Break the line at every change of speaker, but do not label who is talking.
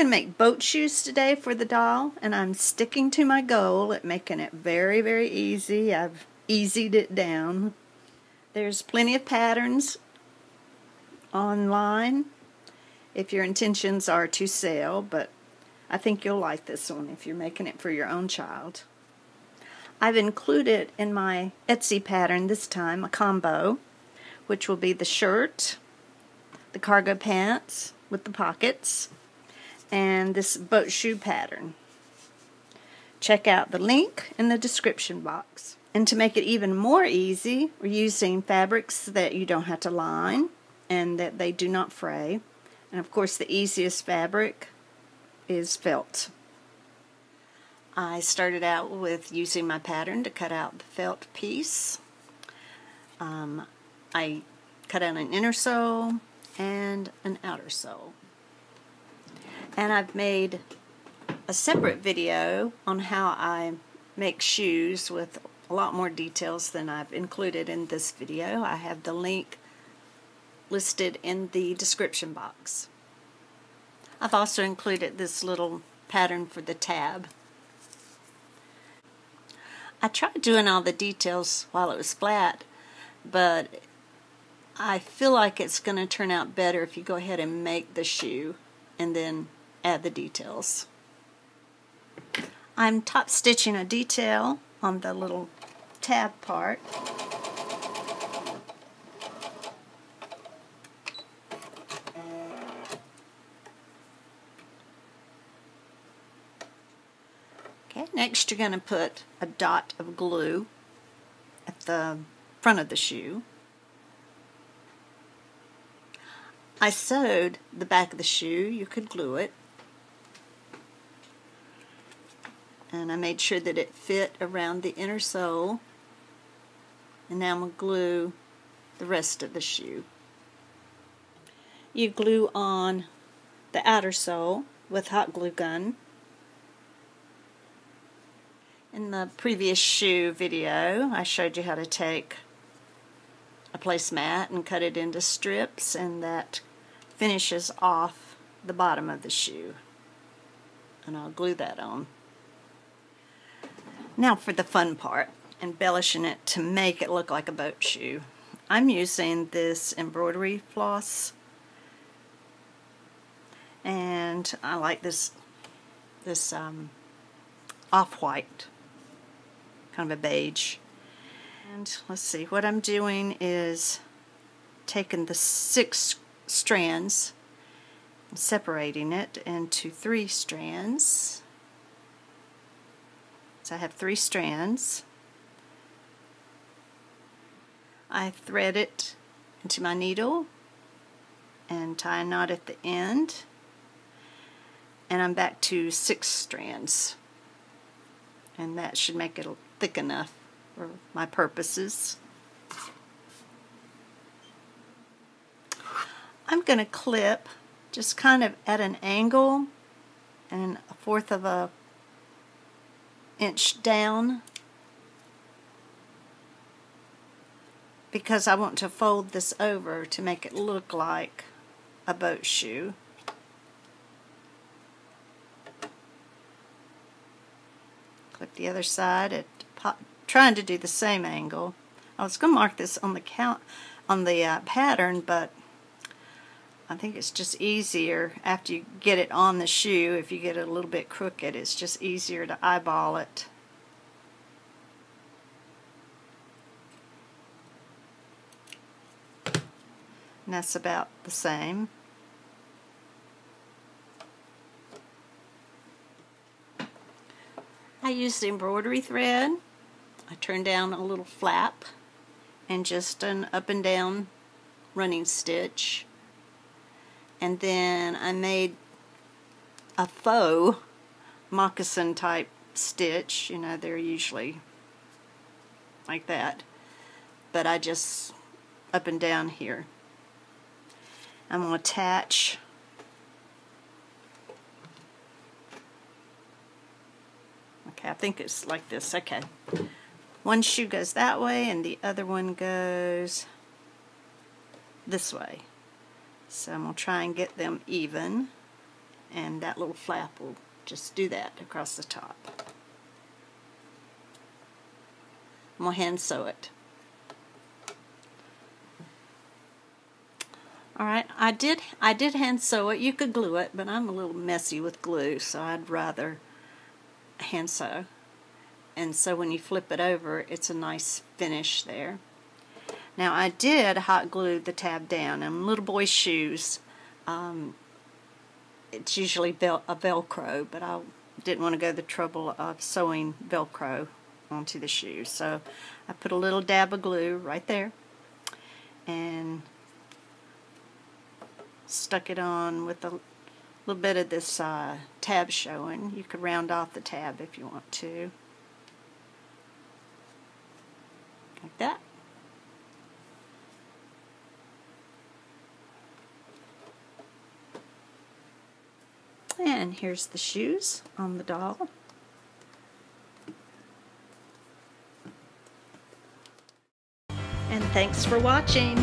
Going to make boat shoes today for the doll, and I'm sticking to my goal at making it very, very easy. I've easied it down. There's plenty of patterns online if your intentions are to sell, but I think you'll like this one if you're making it for your own child. I've included in my Etsy pattern this time a combo, which will be the shirt, the cargo pants with the pockets, and this boat shoe pattern. Check out the link in the description box. And to make it even more easy, we're using fabrics that you don't have to line and that they do not fray. And of course the easiest fabric is felt. I started out with using my pattern to cut out the felt piece. Um, I cut out an inner sole and an outer sole and I've made a separate video on how I make shoes with a lot more details than I've included in this video. I have the link listed in the description box. I've also included this little pattern for the tab. I tried doing all the details while it was flat, but I feel like it's going to turn out better if you go ahead and make the shoe and then add the details. I'm top stitching a detail on the little tab part. Okay, next you're going to put a dot of glue at the front of the shoe. I sewed the back of the shoe, you could glue it. And I made sure that it fit around the inner sole and now I'm going to glue the rest of the shoe. You glue on the outer sole with hot glue gun. In the previous shoe video I showed you how to take a placemat and cut it into strips and that finishes off the bottom of the shoe and I'll glue that on. Now for the fun part, embellishing it to make it look like a boat shoe. I'm using this embroidery floss. And I like this this um, off-white kind of a beige. And let's see what I'm doing is taking the six strands and separating it into three strands I have three strands. I thread it into my needle and tie a knot at the end and I'm back to six strands and that should make it thick enough for my purposes. I'm going to clip just kind of at an angle and a fourth of a inch down because I want to fold this over to make it look like a boat shoe. Clip the other side at trying to do the same angle. I was going to mark this on the count on the uh, pattern, but I think it's just easier after you get it on the shoe, if you get it a little bit crooked, it's just easier to eyeball it. And that's about the same. I use the embroidery thread. I turn down a little flap and just an up and down running stitch and then I made a faux moccasin type stitch you know they're usually like that but I just up and down here. I'm going to attach okay I think it's like this okay. One shoe goes that way and the other one goes this way so I'm going to try and get them even and that little flap will just do that across the top. I'm going to hand sew it. Alright, I did I did hand sew it. You could glue it, but I'm a little messy with glue, so I'd rather hand sew. And so when you flip it over, it's a nice finish there. Now I did hot glue the tab down. And little boy's shoes, um, it's usually vel a Velcro, but I didn't want to go the trouble of sewing Velcro onto the shoes. So I put a little dab of glue right there and stuck it on with a little bit of this uh, tab showing. You could round off the tab if you want to. Like that. And here's the shoes on the doll. And thanks for watching.